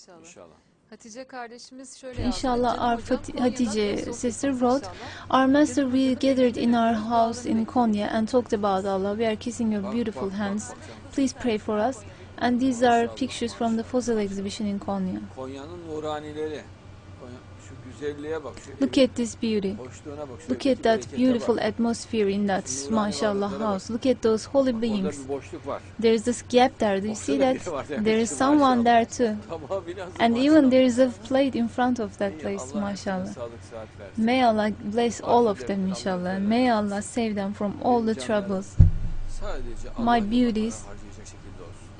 İnşallah. İnşallah. Hatice kardeşimiz şöyle Inshallah, yazdı. our Hocam, Hatice sister inşallah. wrote, Our Master, we gathered in our house in Konya and talked about Allah. We are kissing your beautiful hands. Please pray for us. And these are pictures from the fossil exhibition in Konya. Konya'nın nuranileri. Konya, şu güzelliğe bak. Şu Look at this beauty. Look at that beautiful atmosphere in that mashallah house. Look at those holy beings. Orada bir boşluk var. There is this gap there. Do you see that? biri var demek There is someone there too. And even there is a plate in front of that place, Allah mashallah. hepsine Sağlık sıhhat versin. May Allah bless all of them, inshallah. May Allah save them from all the troubles. My beauties.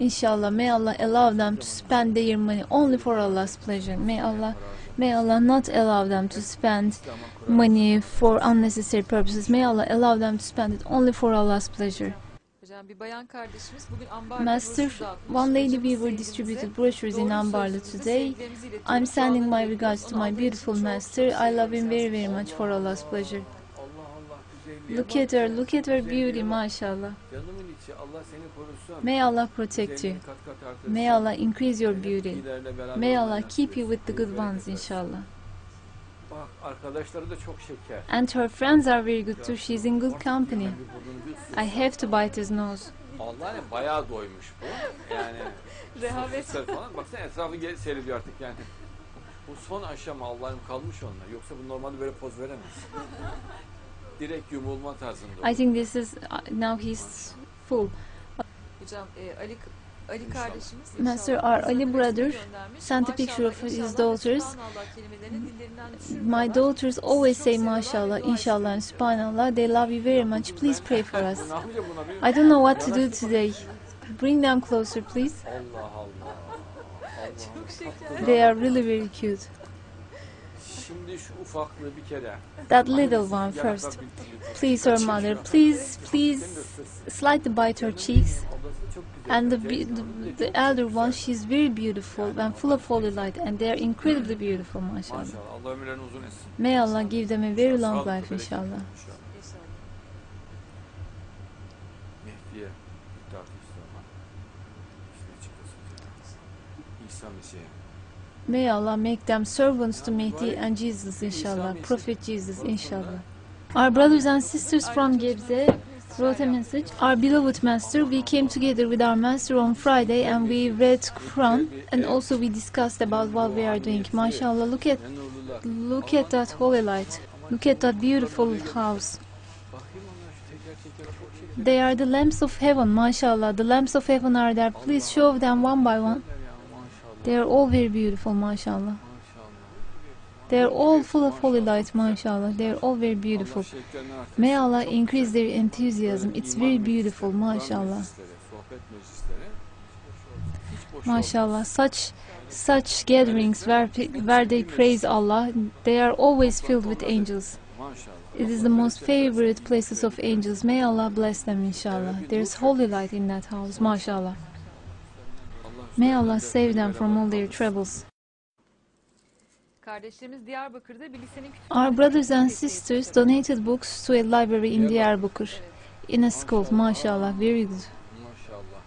Inshallah, may Allah allow them to spend their money only for Allah's pleasure. May Allah, may Allah not allow them to spend money for unnecessary purposes. May Allah allow them to spend it only for Allah's pleasure. Hocam bir bayan kardeşimiz bugün ambarda Master, one lady weaver distributed brochures in Ambarlı today. I'm sending my regards to my beautiful master. I love him very very much for Allah's pleasure. Look at her, look at her beauty, mashallah. Korusun. May Allah protect you. May Allah increase your beauty. May Allah keep you with the good ones, inshallah. Bak arkadaşları da çok şeker. And her friends are very good too. She's in good company. I have to bite his nose. Allah ne bayağı doymuş bu. Yani Rehavet. falan. Baksana etrafı seyrediyor artık yani. Bu son aşama Allah'ım kalmış onlar. Yoksa bu normalde böyle poz veremez. Direkt yumulma tarzında. I think this is uh, now he's full. Hocam e, Ali Ali kardeşimiz Master, our Ali brother sent a picture of his inşallah, daughters. My daughters always say mashallah, inshallah, and subhanallah. They love you very much. Please pray for us. I don't know what to do today. Bring them closer, please. Allah Allah. Çok şeker. Allah. They are really very cute. That little one first. Please, her mother, please, please Seni de ısırsın. slightly bite her cheeks. Ablası da çok güzel. And the, Cengiz be- Hanım da the, the elder one, she's very beautiful and full of holy light, and they are incredibly beautiful, mashallah. Maşallah. Allah ömürlerini uzun etsin. May Allah give them a very long life, inshallah. May Allah make them servants to Mehdi and Jesus, inshallah. Prophet Jesus, inshallah. Our brothers and sisters from Gebze wrote a message. Our beloved master, we came together with our master on Friday and we read Quran and also we discussed about what we are doing. Mashallah, look at look at that holy light. Look at that beautiful house. Bakayım onlar şu teker teker çok şeker. They are the lamps of heaven, mashallah. The lamps of heaven are there. Please show them one by one. They are all very beautiful, mashallah. They are all full of holy light, mashallah. They are all very beautiful. May Allah increase their enthusiasm. It's very beautiful, mashallah. Mashallah, such such gatherings where where they praise Allah, they are always filled with angels. It is the most favorite places of angels. May Allah bless them, inshallah. There is holy light in that house, mashallah. May Allah save them from all their troubles. Kardeşlerimiz Diyarbakır'da bir lisenin Our brothers and sisters donated books to a library in Diyarbakır, in a school, mashallah. Very good. Maşallah.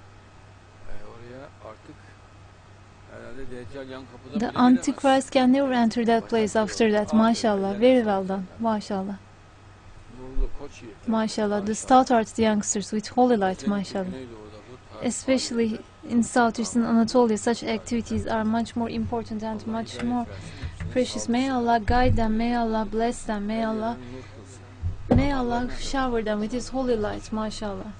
Ee, oraya artık herhalde Deccal yan kapıdan The Antichrist can never enter that place after that, mashallah. Very well done, yiğitler. Mashallah, the stout hearted youngsters with holy light, tarz Especially in southeastern Anatolia, such activities are much more important and much more precious. May Allah guide them, may Allah bless them, may Allah, may Allah shower them with His holy light, mashallah.